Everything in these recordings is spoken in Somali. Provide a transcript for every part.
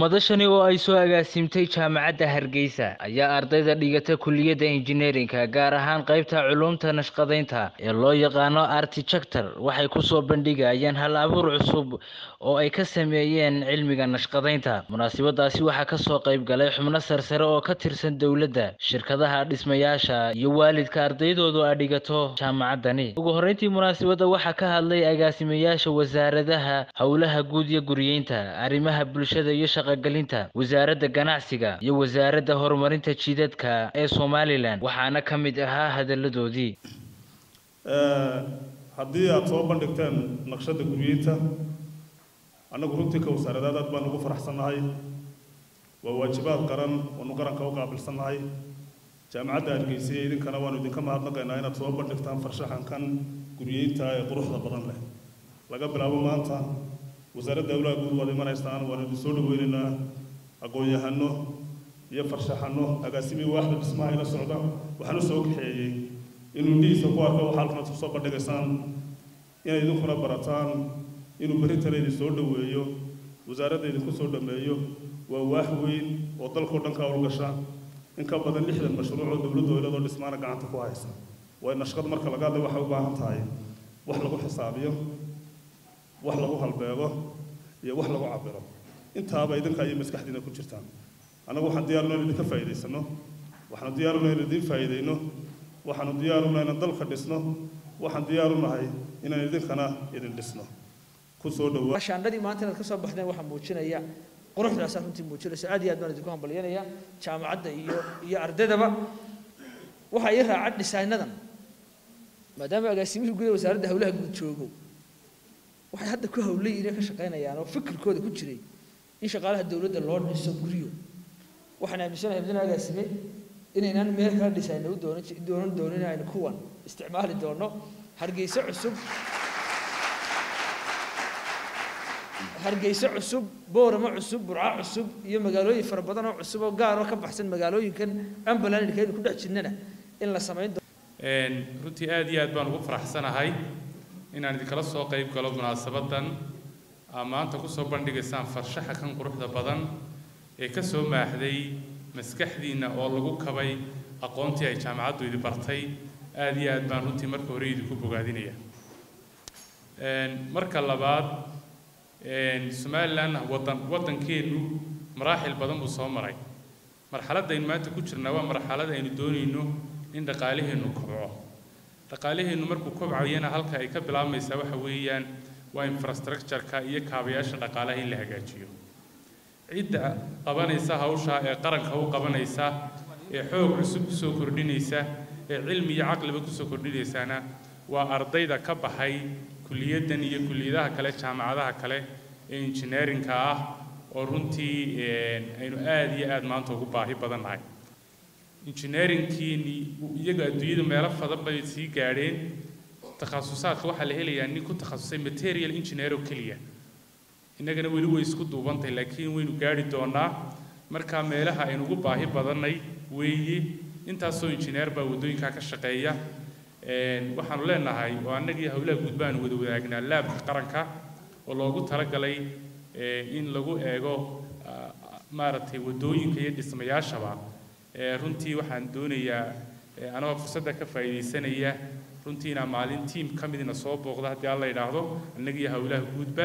madashani oo ay soo agaasimtay jaamacadda hargeysa ayaa ardayda dhigata kuliyadda injineerinka gaar ahaan qaybta culuumta nashqadaynta ee loo yaqaano artichector waxay ku soo bandhigayeen hal abuur cusub oo ay ka sameeyeen cilmiga nashqadaynta. Munaasabadaasi waxaa ka soo qayb galay xubno sarsare oo ka tirsan dowladda shirkadaha dhismayaasha iyo waalidka ardaydoodu ay dhigato jaamacaddani ugu horreyntii munaasabadda waxaa ka hadlay agaasimayaasha wasaaradaha howlaha guud iyo guriyeynta arrimaha bulshada iyo shaqogelinta wasaaradda ganacsiga iyo wasaaradda horumarinta jidadka ee somalilan waxaana ka mid ahaa hadalladoodii haddii aada soo bandhigteen naqshadda guriyeynta annagu runtii ka wasaaradaad aad baan ugu faraxsannahay waa waajibaad qaran waanu qaranka u qaabilsannahay jaamacadda hargeysa idinkana waanu idinka mahadnaqaynaa inaad soo bandhigtaan farshaxankan guriyeynta ee quruxda badan leh laga bilaabo maanta wasaaradda howlaha guud waad imanaysaan waanu idin soo dhaweynaynaa aqoon-yahano iyo farshaxano agaasimi waaxda dhismaha ila socda waxaan u soo kaxeeyey inuu indhihiisa ku arko waxa halkan aad soo bandhigaysaan inay idinkuna barataan inuu berritana idin soo dhoweeyo wasaaradda idinku soo dhameeyo waa waax weyn oo dalkao dhan ka howlgasha in ka badan lixdan mashruuc oo dowladda oyladoo dhismaana gacanta ku haysa wax lagu halbeego iyo wax lagu cabiro intaaba idinka ayay maskaxdiina ku jirtaan. Annagu waxaan diyaaruna in idinka faa'iidaysano waxaanu diyaaruna in idin faa'iidayno. Waxaanu diyaaruna inaan dalka dhisno. Waxaan diyaarunahay inaan idinkana idin dhisno. Ku soo dhawaa shaandhadii maanta inaad ka soo baxdeen waxaa muujinaya quruxdaasa runtii muujinaysa. Aad iyo aad baan idinku hambalyanaya jaamacadda iyo iyo ardaydaba waxaa ii raaca dhisaaynadan maadaama agaasimihii gudaha wasaaradda howlaha guud joogo waxay hadda ku howlay inay ka shaqaynayaan oo fikirkooda ku jiray. In shaqaalaha dowladda loo dhiso guryo waxaan aaminsanahay mudane agaasime inaynaan meel kala dhisayna u doonan doonin aynu kuwan isticmaali doono hargeyso cusub. Hargeyso cusub booramo cusub burco cusub iyo magaalooyin fara badan oo cusub oo gaar ka baxsan magaalooyinkan ambalandka aynu ku dhex jirnana in la samayn doono. Runtii aad iyo aad baan ugu faraxsanahay inaan idinkala soo qayb galo munaasabadan aa maanta ku soo bandhigaysaan farshaxa kan quruxda badan ee ka soo maaxday maskaxdiinna oo lagu kabay aqoontii ay jaamacaddu idi bartay aad iyo aad baan runtii marka hore idinku bogaadinaya. Marka labaad somalilan wadan waddankeennu maraaxil badan buu soo maray. Marxaladda aynu maanta ku jirnaa waa marxalad aynu doonayno in dhaqaalaheennu kobco dhaqaalaheennu markuu kobcayana halka ay ka bilaabmaysaa waxa weeyaan waa infrastructure-ka iyo kaabayaasha dhaqaalaha in la hagaajiyo. Cidda qabanaysa hawsha ee qaranka u qabanaysa ee xoog cusub ku soo kordhinaysa ee cilmi iyo caqliba ku soo kordhinaysaana waa ardayda ka baxay kuliyaddan iyo kuliyadaha kale jaamacadaha kale ee injineerinka ah oo runtii aynu aad iyo aad maanta ugu baahi badan nahay injineeringkiini iyaga adduunyadu meelo fadan bay sii gaadheen. Takhasusaadka waxaa la helayaa nin ku takhasusay material engineer oo keliya. Innagana weli way isku duubantahay laakiin waynu gaadhi doonaa. Markaa meelaha aynu ugu baahi badannay weeye intaasoo injineer baa waddooyinkaa ka shaqeeya. Waxaanu leenahay oo annagii howlaha guud baanu wada wadaagnaa laabka qaranka oo loogu talagalay in lagu eego maaragtay waddooyinka iyo dhismayaashaba runtii waxaan doonayaa anagoo fursadda ka faa'iidaysanaya runtiina maalin tiim ka midna soo booqda haddii alla yidhaahdo annagii howlaha guudba.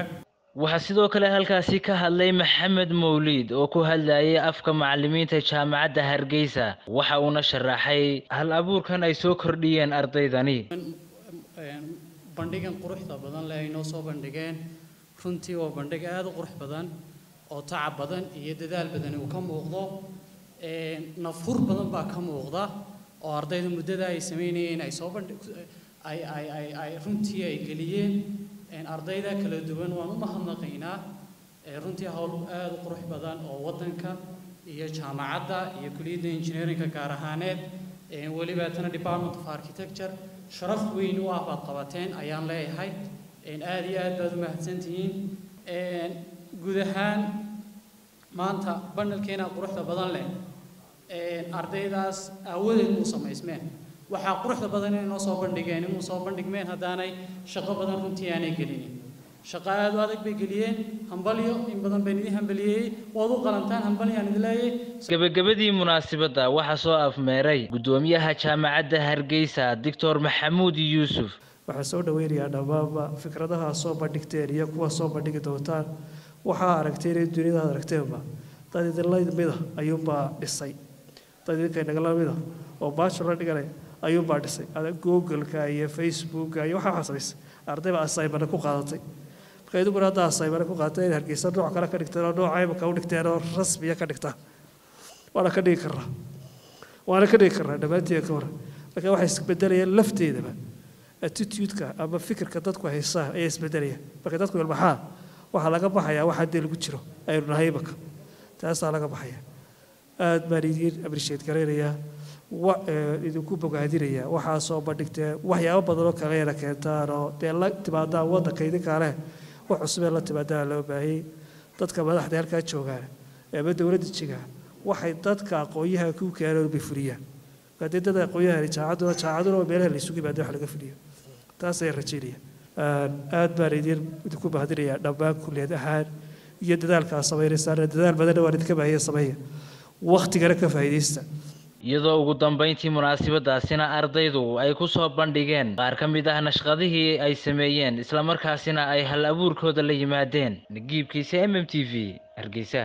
Waxaa sidoo kale halkaasi ka hadlay maxamed mawliid oo ku hadlayay afka macallimiinta jaamacadda hargeysa. Waxa uuna sharaxay hal abuurkan ay soo kordhiyeen ardaydani? Bandhigan quruxda badan leh ay noo soo bandhigeen. Runtii waa bandhig aada u qurux badan oo tacab badan iyo dadaal badan uu ka muuqdo nafhur badan baa ka muuqda oo ardayda muddada ay samaynayeen ay soo ay runtii ay geliyeen. Ardayda kala duwan waan u mahadnaqaynaa. Runtii howl aada u qurux badan oo waddanka iyo jaamacadda iyo kuliyadda engineerinka gaar ahaaneed. Weliba tana department of architecture. Sharaf weyn u ah baad qabateen ayaan leeyahay. Aada iyo aad baad u mahadsantihiin. Guud maanta bandhalkeena quruxda badan leh ardaydaas aawadeed muu samaysmeen. Waxaa quruxda badan inay noo soo bandhigeen inuu soo bandhigmeen haddaanay shaqo badan runtii aanay gelinin. Shaqo aad u adag bay geliyeen hambalyo in badan bayn idin hambalyeeyey waad u qalantaan hambalyaan idin leeyay gebagabadii munaasabadda waxaa soo afmeeray guddoomiyaha jaamacadda hargeysa doctor maxamuud yuusuf. Waxaan soo dhaweynayaa dhammaanba fikradaha soo bandhigteen iyo kuwa soo bandhigi doontaan waxaa aragteen in duniyada aad aragteenba dad idinla mida ayuunbaa dhisay. Dad idinka inagala mida oo bachelor dhiganay ayuunbaa dhisay. Googleka iyo facebooka iyo waxaa waxaa samaysay ardayba asaymana ku qaadatay. Marka iduguna hadda asaymana ku qaadatay in hargeysa nooc kale ka dhigteen oo nooca imika u dhigteen oo rasmiya ka dhigtaan waana ka dhigi karnaa waana ka dhigi karnaa dhammaantiin ka hor laakiin waxay isbedelayeen lafteedaba attitude-ka ama fikirka dadku haystaan ayaa isbedelaya marka dadku ilmaxaa waxaa laga baxayaa waxa dee lagu jiro aynu nahay imaka taasaa laga baxaya aad baan idiin appreciate garaynayaa idinku bogaadinaya waxaa soo bandhigtee waxyaabo badan oo kaleena keentaan oo dee la timaadaan waddanka idinkaa leh wax cusubee la timaadaan loo baahiyey dadka madaxda halkaa joogaan ama dowladda jigaa waxay dadka aqoonyaha ku keeneen bay fuliyaan haddii dad aqoonyahani jaacaduna jaacaduna meelaha la isugu wax laga fuliyo. Taas ayaan rajaynaya aad baan idinku mahadinayaa dhammaan kulleed ahaan. Iyo dadaalkaa samaynaysaan dadaal badanna waan idinka baahaya sameeya waktigana ka faa'iidaysta. Iyadoo ugu dambayntii munaasabadaasina ardaydu ay ku soo bandhigeen qaar ka mid ah nashqadihii ay sameeyeen islamarkaasina ay hal abuurkooda la yimaadeen. Nagiibkiisa m m t v hargeysa